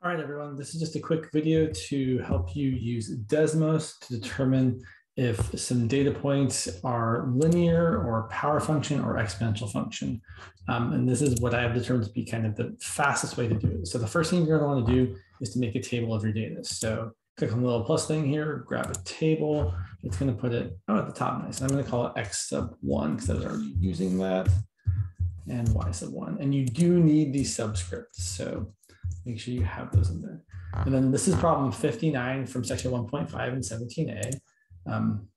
All right, everyone, this is just a quick video to help you use Desmos to determine if some data points are linear or power function or exponential function. Um, and this is what I have determined to be kind of the fastest way to do it. So the first thing you're gonna want to do is to make a table of your data. So click on the little plus thing here, grab a table. It's gonna put it oh, at the top, nice. I'm gonna call it X sub one because I was already using that and Y sub one. And you do need these subscripts. So Make sure you have those in there. And then this is problem 59 from section 1.5 and 17a. Um,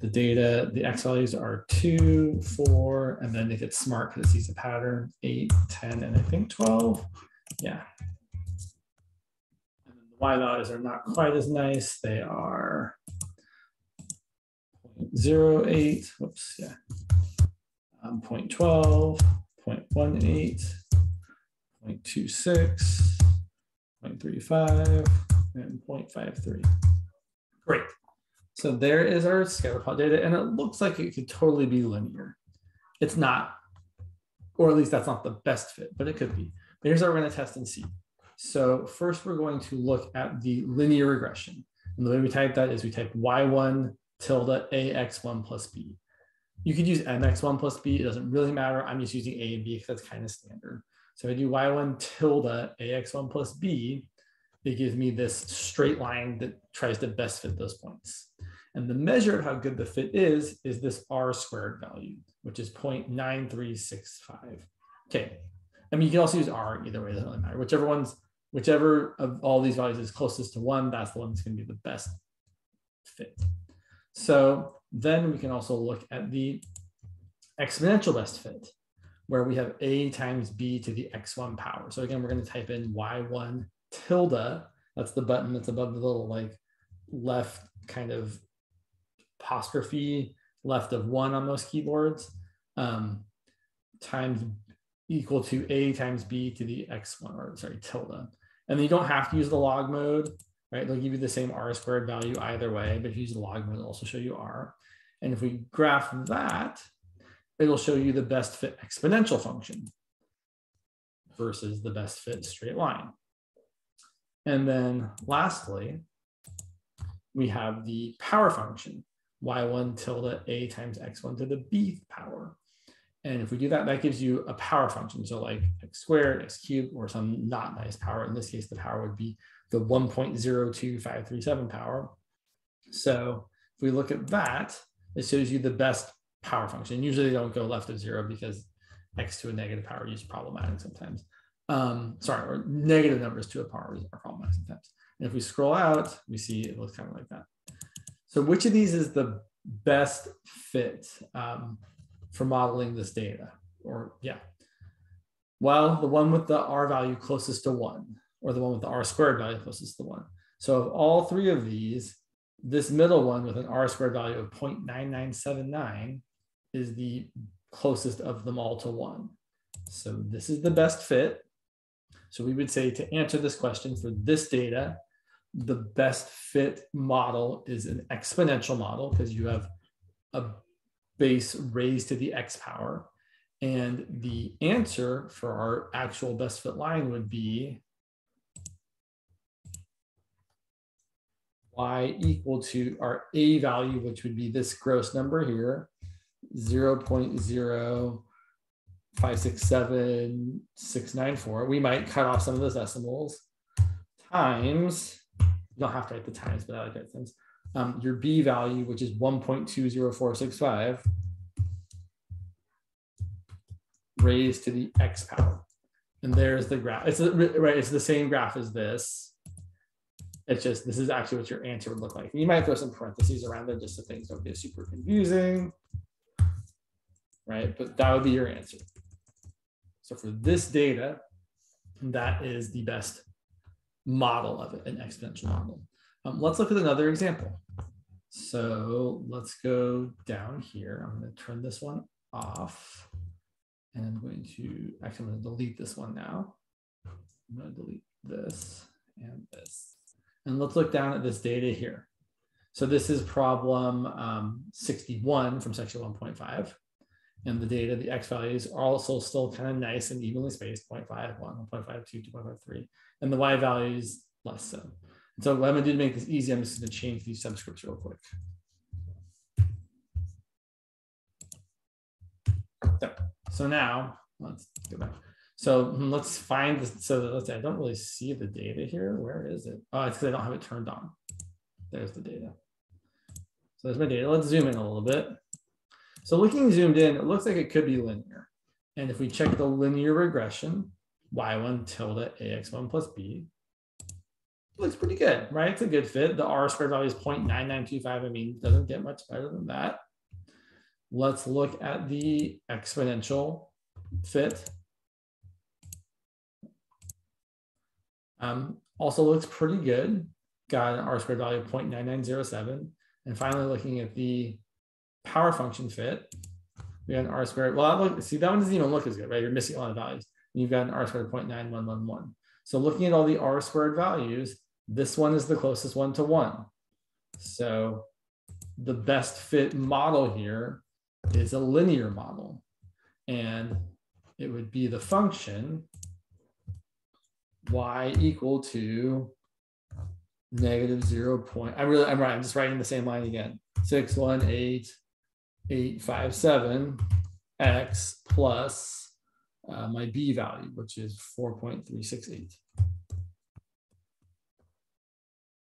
the data, the X values are two, four, and then if it's smart because it sees a pattern, eight, 10, and I think 12. Yeah. And the Y values are not quite as nice. They are 0.08, whoops, yeah. Um, 0.12, 0.18, 0.26, 0.35, and 0.53. Great. So there is our scatterplot data, and it looks like it could totally be linear. It's not, or at least that's not the best fit, but it could be. But here's what we're going to test and see. So first, we're going to look at the linear regression. And the way we type that is we type y1 tilde ax1 plus b. You could use mx1 plus b. It doesn't really matter. I'm just using a and b because that's kind of standard. So if I do y1 tilde ax1 plus b, it gives me this straight line that tries to best fit those points. And the measure of how good the fit is, is this r squared value, which is 0.9365. Okay, I mean, you can also use r either way, doesn't really matter. Whichever one's, whichever of all these values is closest to one, that's the one that's gonna be the best fit. So then we can also look at the exponential best fit where we have a times b to the x1 power. So again, we're going to type in y1 tilde. That's the button that's above the little like left kind of apostrophe left of one on most keyboards um, times equal to a times b to the x1 or sorry tilde. And then you don't have to use the log mode, right? They'll give you the same r squared value either way, but if you use the log mode, it'll also show you r. And if we graph that, it'll show you the best fit exponential function versus the best fit straight line. And then lastly, we have the power function, y1 tilde a times x1 to the b power. And if we do that, that gives you a power function. So like x squared, x cubed, or some not nice power. In this case, the power would be the 1.02537 power. So if we look at that, it shows you the best power function. Usually they don't go left of zero because x to a negative power is problematic sometimes. Um, sorry, or negative numbers to a power are problematic sometimes. And if we scroll out, we see it looks kind of like that. So which of these is the best fit um, for modeling this data? Or yeah, well, the one with the R value closest to one, or the one with the R squared value closest to one. So of all three of these, this middle one with an R squared value of 0.9979 is the closest of them all to one. So this is the best fit. So we would say to answer this question for this data, the best fit model is an exponential model because you have a base raised to the x power. And the answer for our actual best fit line would be y equal to our a value, which would be this gross number here, 0.0567694. We might cut off some of those decimals times, you don't have to write the times, but I like that sense. Um, your B value, which is 1.20465, raised to the X power. And there's the graph. It's a, right. It's the same graph as this. It's just, this is actually what your answer would look like. You might throw some parentheses around it just so things don't get super confusing right? But that would be your answer. So for this data, that is the best model of it, an exponential model. Um, let's look at another example. So let's go down here. I'm going to turn this one off. And I'm going to, actually, I'm going to delete this one now. I'm going to delete this and this. And let's look down at this data here. So this is problem um, 61 from section 1.5. and the data, the X values are also still kind of nice and evenly spaced 0.5, 1, 1.52, 2.53, and the Y values less so. And so what I'm gonna do to make this easy, I'm just gonna change these subscripts real quick. So now let's go back. So hmm, let's find this. So let's say I don't really see the data here. Where is it? Oh, it's because I don't have it turned on. There's the data. So there's my data. Let's zoom in a little bit. So looking zoomed in, it looks like it could be linear. And if we check the linear regression, y1 tilde ax1 plus b, looks pretty good, right? It's a good fit. The R squared value is 0.9925. I mean, doesn't get much better than that. Let's look at the exponential fit. Um, also looks pretty good. Got an R squared value of 0.9907. And finally, looking at the power function fit, we got an R squared. Well, look, see, that one doesn't even look as good, right? You're missing a lot of values. And you've got an R squared 0.9111. So looking at all the R squared values, this one is the closest one to one. So the best fit model here is a linear model. And it would be the function y equal to negative 0. Point, I'm really, I'm right, I'm just writing the same line again. 618, x plus uh, my b value, which is 4.368.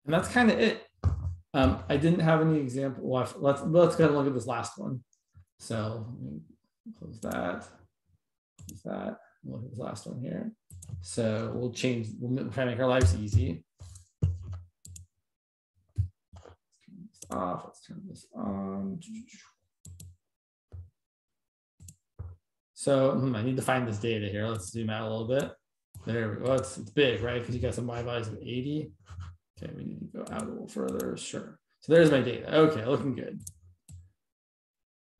And that's kind of it. Um, I didn't have any example. Let's let's go ahead and look at this last one. So close that, close that. Look at this last one here. So we'll change. We'll try to make our lives easy. Let's turn this off. Let's turn this on. So hmm, I need to find this data here. Let's zoom out a little bit. There we go. It's, it's big, right? Because you got some y values of 80. Okay, we need to go out a little further. Sure. So there's my data. Okay, looking good.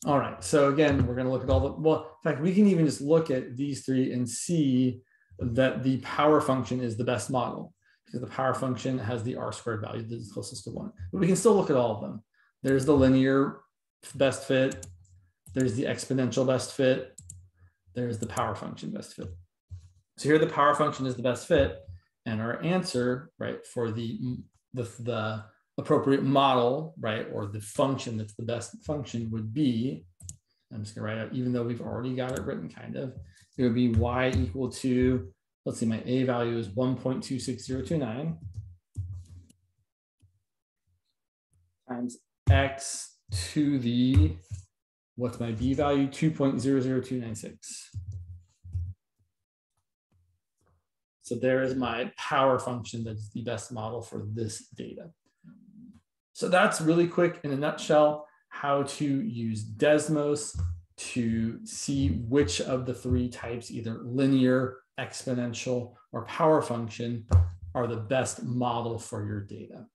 All right. So again, we're going to look at all the, well, in fact, we can even just look at these three and see that the power function is the best model because the power function has the R squared value that is closest to one. But we can still look at all of them. There's the linear best fit. There's the exponential best fit. There's the power function best fit. So here the power function is the best fit. And our answer, right, for the, the, the appropriate model, right, or the function that's the best function would be, I'm just gonna write out, even though we've already got it written kind of, it would be y equal to, let's see, my a value is 1.26029 times x to the, what's my b value, 2.00296. So there is my power function that's the best model for this data. So that's really quick in a nutshell, how to use Desmos to see which of the three types, either linear, exponential, or power function, are the best model for your data.